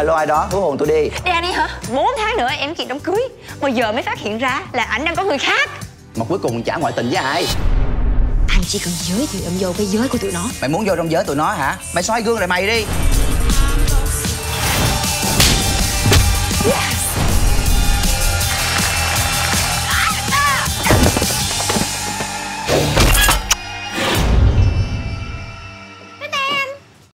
alo ai đó? Hú hồn tôi đi. Danny hả? 4 tháng nữa em chị đám cưới. Mà giờ mới phát hiện ra là ảnh đang có người khác. Mà cuối cùng chả ngoại tình với ai? Anh chỉ cần giới thiệu em vô cái giới của tụi nó. Mày muốn vô trong giới tụi nó hả? Mày soi gương lại mày đi.